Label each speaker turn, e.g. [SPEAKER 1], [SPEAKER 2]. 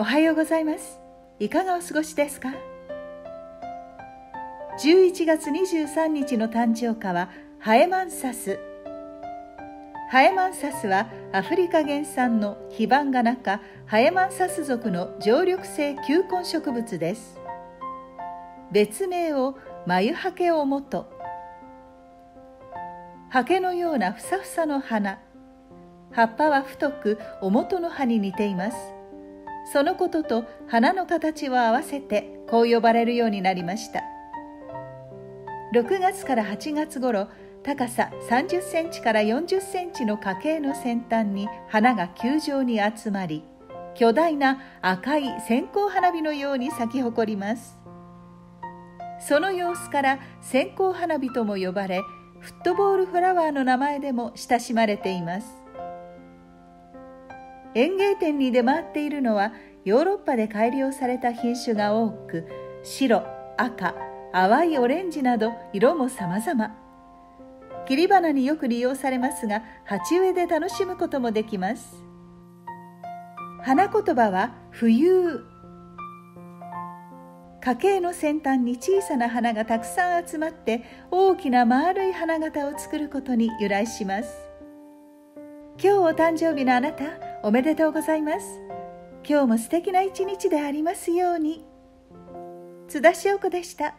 [SPEAKER 1] おはようございます。いかがお過ごしですか？11月23日の誕生花はハエマンサス。ハエマンサスはアフリカ原産のヒバンガナ科ハエマンサス属の常緑性球根植物です。別名を眉ハケをもとハケのようなふさふさの花。葉っぱは太くおもとの葉に似ています。そのことと花の形を合わせてこう呼ばれるようになりました。6月から8月頃高さ30センチから40センチの花茎の先端に花が球状に集まり巨大な赤い線香花火のように咲き誇ります。その様子から線香花火とも呼ばれフットボールフラワーの名前でも親しまれています。園芸店に出回っているのはヨーロッパで改良された品種が多く白赤淡いオレンジなど色も様々。切り花によく利用されますが鉢植えで楽しむこともできます。花言葉は冬。家計の先端に小さな花がたくさん集まって大きな丸い花形を作ることに由来します。今日お誕生日のあなたおめでとうございます。今日も素敵な一日でありますように。津田塩子でした。